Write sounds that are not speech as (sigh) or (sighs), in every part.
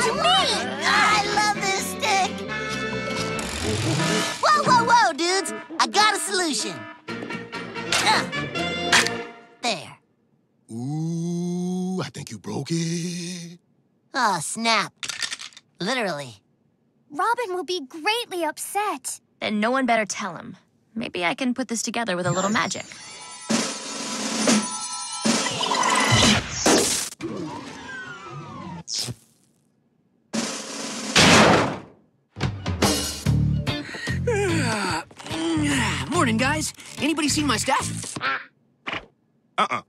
to me! I love this stick! Whoa, whoa, whoa, dudes! I got a solution. Uh, there. Ooh, I think you broke it. Oh, snap. Literally. Robin will be greatly upset. Then no one better tell him. Maybe I can put this together with a little magic. (sighs) Morning, guys. Anybody seen my stuff? Uh-uh.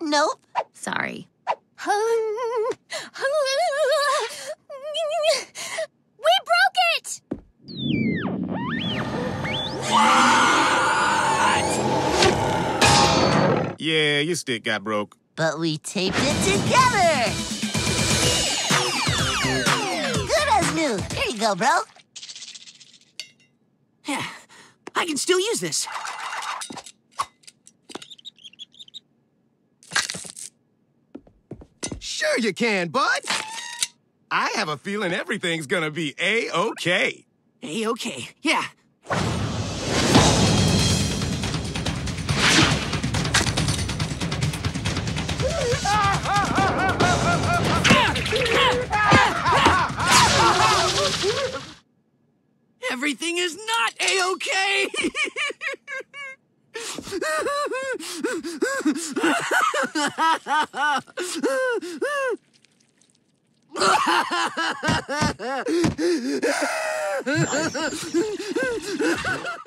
Nope. Sorry. (laughs) we broke it! Yeah, your stick got broke. But we taped it together! Good as new. Here you go, bro. Yeah, I can still use this. Sure you can, bud. I have a feeling everything's gonna be A-okay. A-okay, Yeah. Ah! Everything is not A-okay! (laughs)